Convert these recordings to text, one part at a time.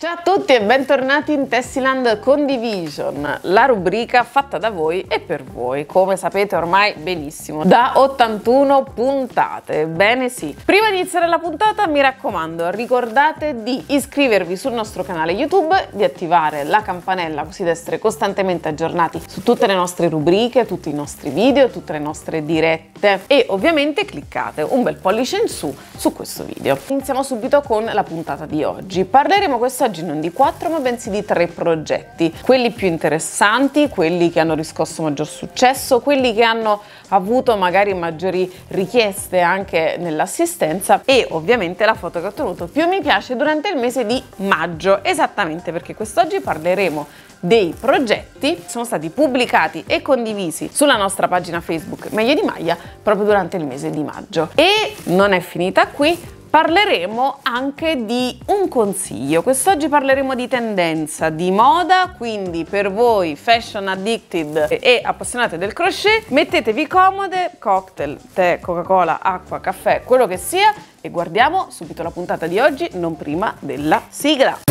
Ciao a tutti e bentornati in Tessiland Condivision, la rubrica fatta da voi e per voi, come sapete ormai benissimo, da 81 puntate. Bene sì. Prima di iniziare la puntata mi raccomando, ricordate di iscrivervi sul nostro canale YouTube, di attivare la campanella così da essere costantemente aggiornati su tutte le nostre rubriche, tutti i nostri video, tutte le nostre dirette e ovviamente cliccate un bel pollice in su su questo video. Iniziamo subito con la puntata di oggi. Parleremo questa oggi non di quattro ma bensì di tre progetti, quelli più interessanti, quelli che hanno riscosso maggior successo, quelli che hanno avuto magari maggiori richieste anche nell'assistenza e ovviamente la foto che ho ottenuto più mi piace durante il mese di maggio, esattamente perché quest'oggi parleremo dei progetti. Che sono stati pubblicati e condivisi sulla nostra pagina Facebook Meglio di Maglia proprio durante il mese di maggio. E non è finita qui, parleremo anche di un consiglio. Quest'oggi parleremo di tendenza, di moda, quindi per voi fashion addicted e appassionate del crochet, mettetevi comode, cocktail, tè, Coca-Cola, acqua, caffè, quello che sia e guardiamo subito la puntata di oggi, non prima della sigla.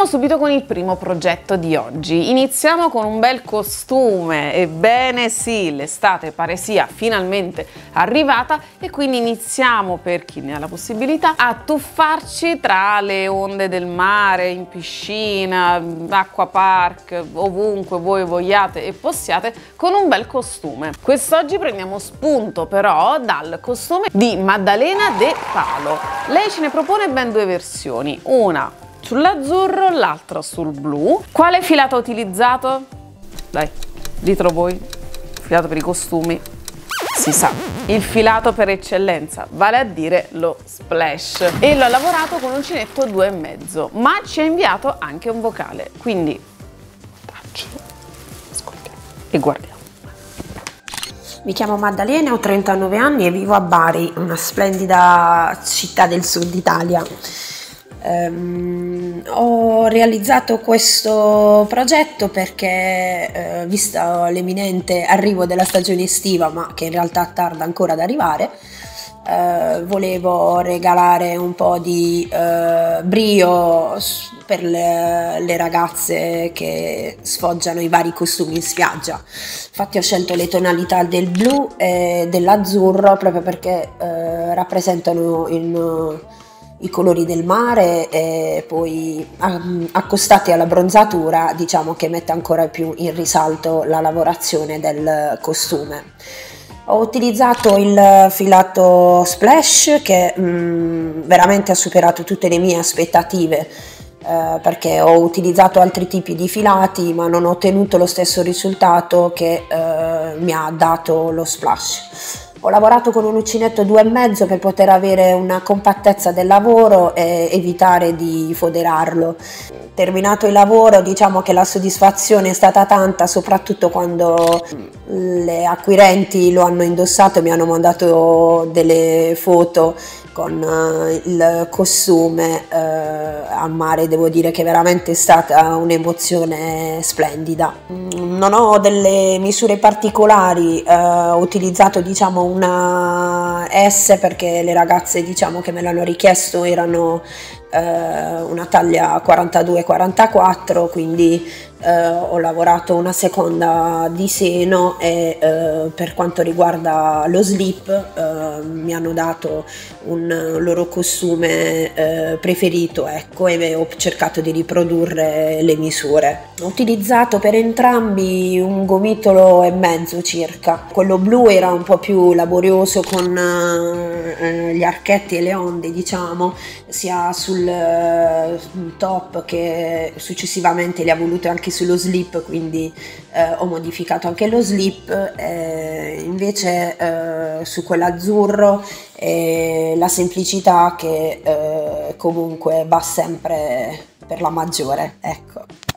Iniziamo subito con il primo progetto di oggi. Iniziamo con un bel costume. Ebbene sì, l'estate pare sia finalmente arrivata e quindi iniziamo, per chi ne ha la possibilità, a tuffarci tra le onde del mare, in piscina, acqua park, ovunque voi vogliate e possiate, con un bel costume. Quest'oggi prendiamo spunto però dal costume di Maddalena De Palo. Lei ce ne propone ben due versioni, una sull'azzurro, l'altra sul blu. Quale filato ho utilizzato? Dai, ditelo voi. Filato per i costumi. Si sa, il filato per eccellenza, vale a dire lo splash. E l'ho lavorato con uncinetto 2,5, ma ci ha inviato anche un vocale. Quindi faccio, ascoltiamo e guardiamo. Mi chiamo Maddalena, ho 39 anni e vivo a Bari, una splendida città del sud Italia. Um, ho realizzato questo progetto perché, eh, visto l'eminente arrivo della stagione estiva, ma che in realtà tarda ancora ad arrivare, eh, volevo regalare un po' di eh, brio per le, le, ragazze che sfoggiano i vari costumi in spiaggia. Infatti ho scelto le tonalità del blu e dell'azzurro proprio perché eh, rappresentano in i colori del mare e poi accostati alla bronzatura diciamo che mette ancora più in risalto la lavorazione del costume. Ho utilizzato il filato splash che mh, veramente ha superato tutte le mie aspettative eh, perché ho utilizzato altri tipi di filati ma non ho ottenuto lo stesso risultato che eh, mi ha dato lo splash. Ho lavorato con un uncinetto 2,5 per poter avere una compattezza del lavoro e evitare di foderarlo. Terminato il lavoro diciamo che la soddisfazione è stata tanta soprattutto quando le acquirenti lo hanno indossato e mi hanno mandato delle foto con uh, il costume uh, a mare devo dire che veramente è stata un'emozione splendida non ho delle misure particolari uh, ho utilizzato diciamo una S perché le ragazze diciamo che me l'hanno richiesto erano una taglia 42-44 quindi eh, ho lavorato una seconda di seno e eh, per quanto riguarda lo slip eh, mi hanno dato un loro costume eh, preferito ecco e ho cercato di riprodurre le misure. Ho utilizzato per entrambi un gomitolo e mezzo circa quello blu era un po' più laborioso con eh, gli archetti e le onde diciamo sia sul eh, top che successivamente li ha voluti anche sullo slip, quindi eh, ho modificato anche lo slip, eh, invece eh, su quell'azzurro la semplicità che eh, comunque va sempre per la maggiore, ecco.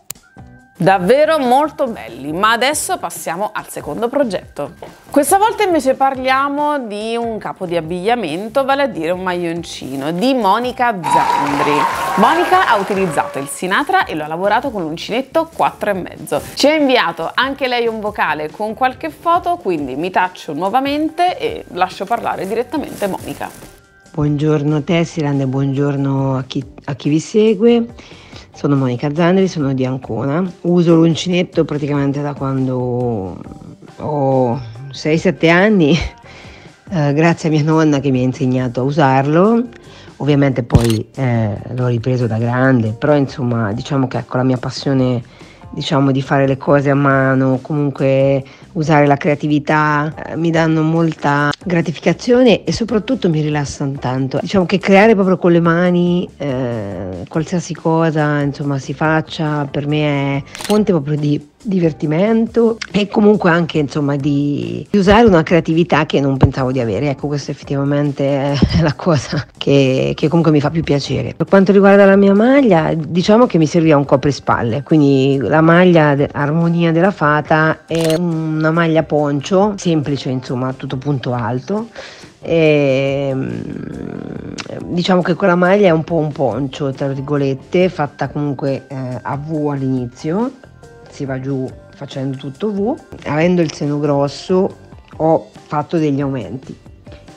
Davvero molto belli, ma adesso passiamo al secondo progetto. Questa volta invece parliamo di un capo di abbigliamento, vale a dire un maglioncino, di Monica Zandri. Monica ha utilizzato il Sinatra e lo ha lavorato con l'uncinetto 4,5. Ci ha inviato anche lei un vocale con qualche foto, quindi mi taccio nuovamente e lascio parlare direttamente Monica. Buongiorno Tessiland e buongiorno a chi, a chi vi segue. Sono Monica Zandri, sono di Ancona. Uso l'uncinetto praticamente da quando ho 6-7 anni, eh, grazie a mia nonna che mi ha insegnato a usarlo. Ovviamente poi eh, l'ho ripreso da grande, però insomma diciamo che ecco la mia passione diciamo di fare le cose a mano, comunque usare la creatività eh, mi danno molta gratificazione e soprattutto mi rilassano tanto. Diciamo che creare proprio con le mani eh, qualsiasi cosa insomma si faccia per me è fonte proprio di divertimento e comunque anche insomma di, usare una creatività che non pensavo di avere. Ecco questa effettivamente è la cosa che, che, comunque mi fa più piacere. Per quanto riguarda la mia maglia diciamo che mi serviva un coprispalle quindi la maglia de, armonia della fata è una maglia poncio semplice insomma tutto punto alto e, ehm, diciamo che quella maglia è un po' un poncio tra virgolette fatta comunque eh, a V all'inizio si va giù facendo tutto V. Avendo il seno grosso ho fatto degli aumenti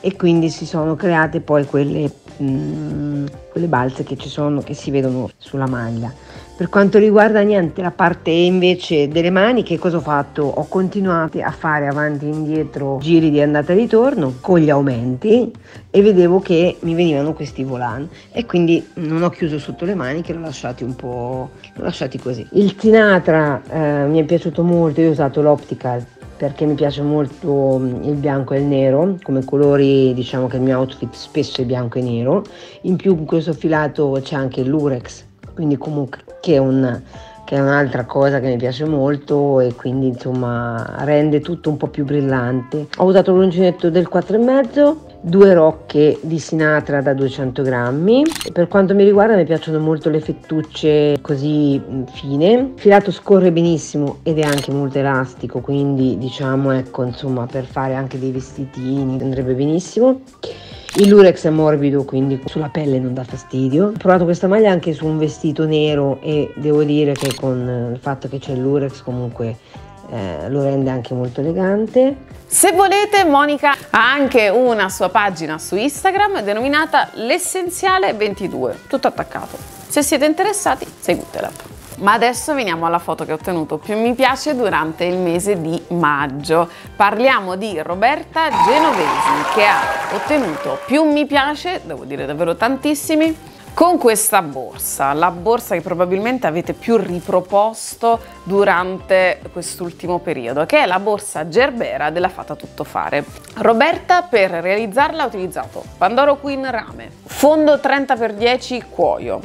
e quindi si sono create poi quelle, mh, mm, quelle balze che ci sono, che si vedono sulla maglia. Per quanto riguarda niente la parte invece delle maniche, cosa ho fatto? Ho continuato a fare avanti e indietro giri di andata e ritorno con gli aumenti e vedevo che mi venivano questi volant e quindi non ho chiuso sotto le maniche, l'ho lasciati un po' lasciati così. Il Sinatra eh, mi è piaciuto molto, io ho usato l'Optical perché mi piace molto mm, il bianco e il nero, come colori diciamo che il mio outfit spesso è bianco e nero, in più in questo filato c'è anche l'Urex quindi comunque che è, un, che è un'altra cosa che mi piace molto e quindi insomma rende tutto un po' più brillante. Ho usato l'uncinetto del 4,5 due rocche di Sinatra da 200 grammi. Per quanto mi riguarda mi piacciono molto le fettucce così fine. Il filato scorre benissimo ed è anche molto elastico, quindi diciamo ecco insomma per fare anche dei vestitini andrebbe benissimo. Il lurex è morbido, quindi sulla pelle non dà fastidio. Ho provato questa maglia anche su un vestito nero e devo dire che con il fatto che c'è il lurex comunque eh, lo rende anche molto elegante. Se volete, Monica ha anche una sua pagina su Instagram denominata L'essenziale 22, tutto attaccato. Se siete interessati, seguitela. Ma adesso veniamo alla foto che ho ottenuto più mi piace durante il mese di maggio. Parliamo di Roberta Genovesi che ha ottenuto più mi piace, devo dire davvero tantissimi, con questa borsa, la borsa che probabilmente avete più riproposto durante quest'ultimo periodo, che è la borsa Gerbera della Fata Tutto Fare. Roberta per realizzarla ha utilizzato Pandoro Queen rame, fondo 30x10 cuoio,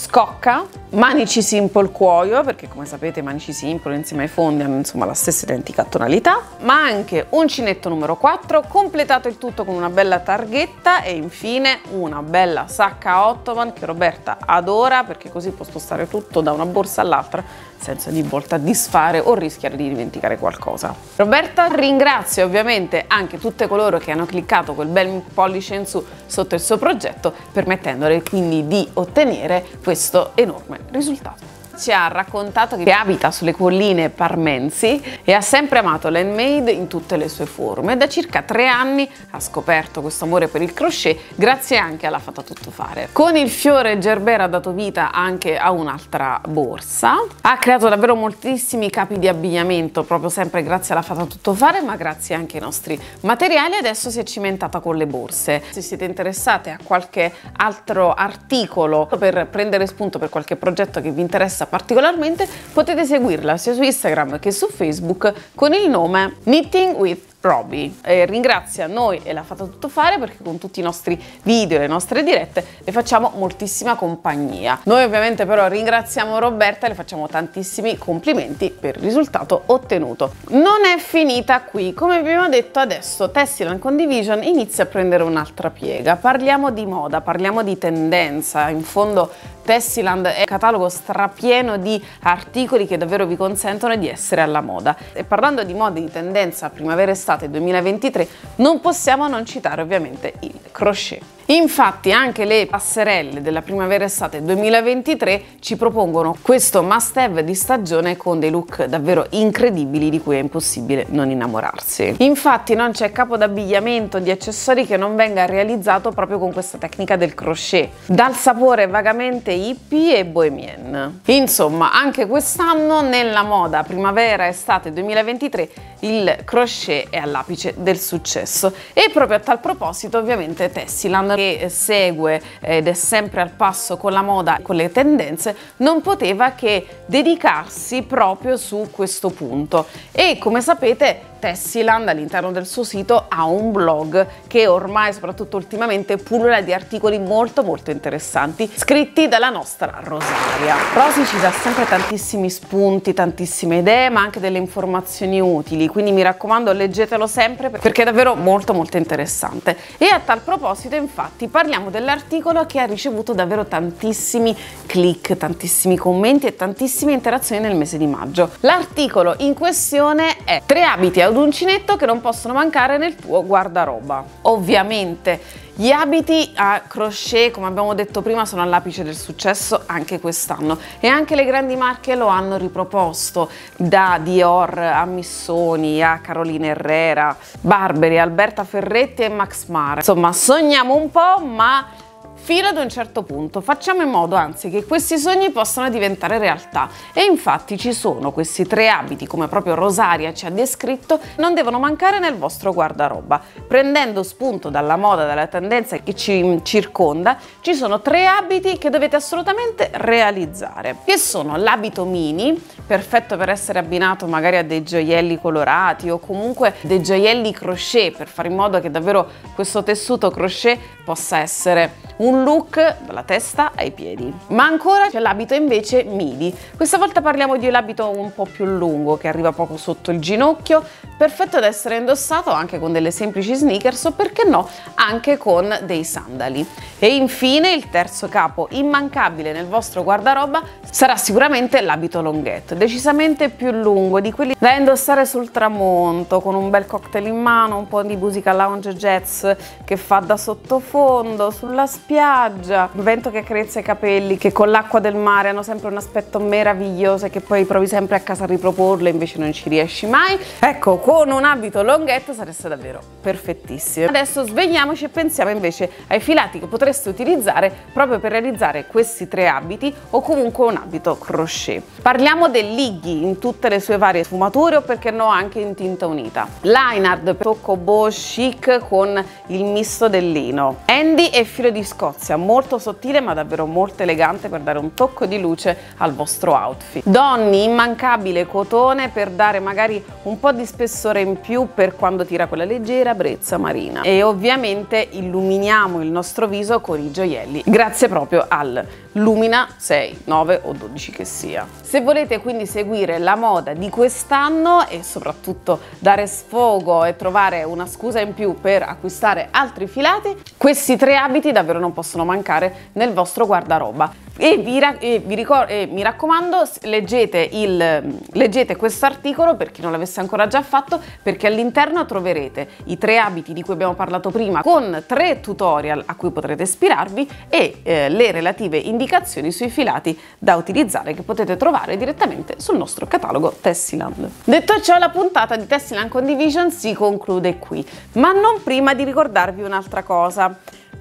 scocca, manici simple cuoio, perché come sapete manici simple insieme ai fondi hanno insomma la stessa identica tonalità, ma anche uncinetto numero 4, completato il tutto con una bella targhetta e infine una bella sacca Ottoman che Roberta adora perché così può spostare tutto da una borsa all'altra senza ogni volta disfare o rischiare di dimenticare qualcosa. Roberta ringrazio ovviamente anche tutte coloro che hanno cliccato quel bel pollice in su sotto il suo progetto permettendole quindi di ottenere questo enorme risultato ci ha raccontato che abita sulle colline parmensi e ha sempre amato l'handmade in tutte le sue forme. Da circa tre anni ha scoperto questo amore per il crochet grazie anche alla Fatta Tutto Fare. Con il fiore Gerber ha dato vita anche a un'altra borsa. Ha creato davvero moltissimi capi di abbigliamento proprio sempre grazie alla Fatta Tutto Fare ma grazie anche ai nostri materiali adesso si è cimentata con le borse. Se siete interessate a qualche altro articolo per prendere spunto per qualche progetto che vi interessa particolarmente, potete seguirla sia su Instagram che su Facebook con il nome Knitting with Roby eh, ringrazia noi e l'ha fatto tutto fare perché con tutti i nostri video e le nostre dirette le facciamo moltissima compagnia. Noi ovviamente però ringraziamo Roberta e le facciamo tantissimi complimenti per il risultato ottenuto. Non è finita qui, come abbiamo detto adesso Tessiland Condivision inizia a prendere un'altra piega. Parliamo di moda, parliamo di tendenza, in fondo Tessiland è un catalogo strapieno di articoli che davvero vi consentono di essere alla moda. E parlando di moda di tendenza primavera-estate 2023, non possiamo non citare ovviamente il crochet. Infatti anche le passerelle della primavera-estate 2023 ci propongono questo must have di stagione con dei look davvero incredibili di cui è impossibile non innamorarsi. Infatti non c'è capo d'abbigliamento di accessori che non venga realizzato proprio con questa tecnica del crochet, dal sapore vagamente hippie e bohemian. Insomma, anche quest'anno nella moda primavera-estate 2023 il crochet è all'apice del successo e proprio a tal proposito ovviamente Tessiland che segue ed è sempre al passo con la moda, con le tendenze, non poteva che dedicarsi proprio su questo punto. E come sapete Tessiland all'interno del suo sito ha un blog che ormai, soprattutto ultimamente, pullula di articoli molto molto interessanti scritti dalla nostra Rosaria. Rosy ci dà sempre tantissimi spunti, tantissime idee, ma anche delle informazioni utili, quindi mi raccomando leggetelo sempre perché è davvero molto molto interessante. E a tal proposito, infatti, parliamo dell'articolo che ha ricevuto davvero tantissimi click, tantissimi commenti e tantissime interazioni nel mese di maggio. L'articolo in questione è tre abiti ad uncinetto che non possono mancare nel tuo guardaroba. Ovviamente gli abiti a crochet, come abbiamo detto prima, sono all'apice del successo anche quest'anno e anche le grandi marche lo hanno riproposto, da Dior a Missoni a Carolina Herrera, Barberi, Alberta Ferretti e Max Mara. Insomma, sogniamo un po', ma fino ad un certo punto. Facciamo in modo anzi che questi sogni possano diventare realtà e infatti ci sono questi tre abiti come proprio Rosaria ci ha descritto, non devono mancare nel vostro guardaroba. Prendendo spunto dalla moda, dalla tendenza che ci circonda, ci sono tre abiti che dovete assolutamente realizzare, che sono l'abito mini, perfetto per essere abbinato magari a dei gioielli colorati o comunque dei gioielli crochet per fare in modo che davvero questo tessuto crochet possa essere un look dalla testa ai piedi. Ma ancora c'è l'abito invece midi. Questa volta parliamo di un abito un po' più lungo che arriva poco sotto il ginocchio, perfetto ad essere indossato anche con delle semplici sneakers o perché no anche con dei sandali. E infine il terzo capo immancabile nel vostro guardaroba sarà sicuramente l'abito longhetto, decisamente più lungo di quelli da indossare sul tramonto con un bel cocktail in mano, un po' di musica lounge jazz che fa da sottofondo sulla spiaggia spiaggia, vento che accarezza i capelli, che con l'acqua del mare hanno sempre un aspetto meraviglioso e che poi provi sempre a casa a riproporlo e invece non ci riesci mai. Ecco, con un abito longhetto sareste davvero perfettissime. Adesso svegliamoci e pensiamo invece ai filati che potreste utilizzare proprio per realizzare questi tre abiti o comunque un abito crochet. Parliamo del Liggy in tutte le sue varie sfumature o perché no anche in tinta unita. Linard tocco boho chic con il misto del lino. Andy e filo di Scozia, molto sottile ma davvero molto elegante per dare un tocco di luce al vostro outfit. Donni, immancabile cotone per dare magari un po' di spessore in più per quando tira quella leggera brezza marina. E ovviamente illuminiamo il nostro viso con i gioielli, grazie proprio al Lumina 6, 9 o 12 che sia. Se volete quindi seguire la moda di quest'anno e soprattutto dare sfogo e trovare una scusa in più per acquistare altri filati, questi tre abiti davvero non possono mancare nel vostro guardaroba. E vi, e vi e mi raccomando, leggete, leggete questo articolo per chi non l'avesse ancora già fatto, perché all'interno troverete i tre abiti di cui abbiamo parlato prima, con tre tutorial a cui potrete ispirarvi e eh, le relative indicazioni sui filati da utilizzare che potete trovare direttamente sul nostro catalogo Tessiland. Detto ciò, la puntata di Tessiland Condivision si conclude qui, ma non prima di ricordarvi un'altra cosa.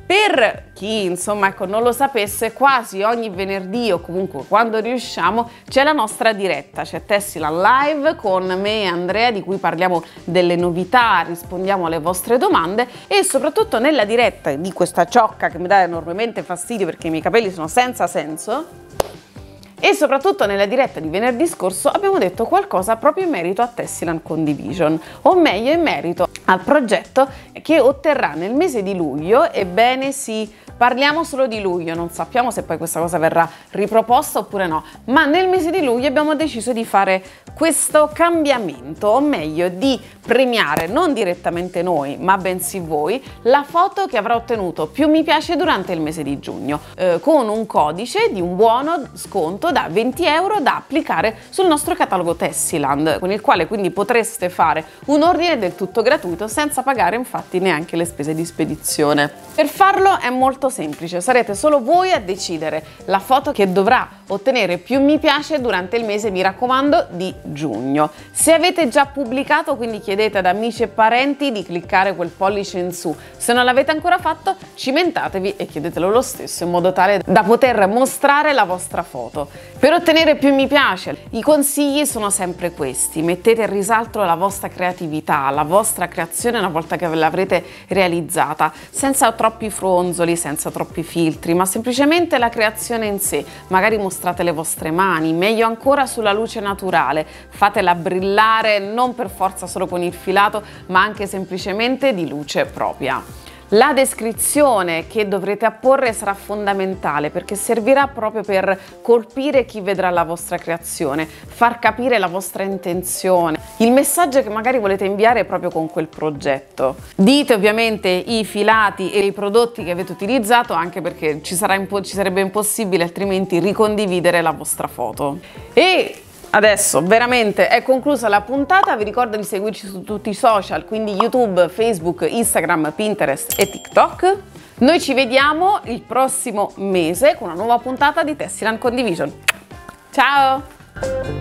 Per chi insomma ecco, non lo sapesse, quasi ogni venerdì o comunque quando riusciamo c'è la nostra diretta, c'è Tessila Live con me e Andrea di cui parliamo delle novità, rispondiamo alle vostre domande e soprattutto nella diretta di questa ciocca che mi dà enormemente fastidio perché i miei capelli sono senza senso e soprattutto nella diretta di venerdì scorso abbiamo detto qualcosa proprio in merito a Tessiland Condivision, o meglio in merito al progetto che otterrà nel mese di luglio, ebbene sì, parliamo solo di luglio, non sappiamo se poi questa cosa verrà riproposta oppure no, ma nel mese di luglio abbiamo deciso di fare questo cambiamento, o meglio di premiare non direttamente noi, ma bensì voi, la foto che avrà ottenuto più mi piace durante il mese di giugno, eh, con un codice di un buono sconto da 20 euro da applicare sul nostro catalogo Tessiland, con il quale quindi potreste fare un ordine del tutto gratuito senza pagare infatti neanche le spese di spedizione. Per farlo è molto semplice, sarete solo voi a decidere. La foto che dovrà ottenere più mi piace durante il mese, mi raccomando, di giugno. Se avete già pubblicato, quindi chiedete ad amici e parenti di cliccare quel pollice in su. Se non l'avete ancora fatto, cimentatevi e chiedetelo lo stesso in modo tale da poter mostrare la vostra foto. Per ottenere più mi piace, i consigli sono sempre questi. Mettete in risalto la vostra creatività, la vostra creazione una volta che l'avrete realizzata, senza troppi fronzoli, senza troppi filtri, ma semplicemente la creazione in sé. Magari mostrate le vostre mani, meglio ancora sulla luce naturale, fatela brillare non per forza solo con il filato, ma anche semplicemente di luce propria. La descrizione che dovrete apporre sarà fondamentale perché servirà proprio per colpire chi vedrà la vostra creazione, far capire la vostra intenzione, il messaggio che magari volete inviare proprio con quel progetto. Dite ovviamente i filati e i prodotti che avete utilizzato anche perché ci, ci sarebbe impossibile altrimenti ricondividere la vostra foto. E Adesso veramente è conclusa la puntata, vi ricordo di seguirci su tutti i social, quindi YouTube, Facebook, Instagram, Pinterest e TikTok. Noi ci vediamo il prossimo mese con una nuola puntata di Tessiland Condivision. Ciao!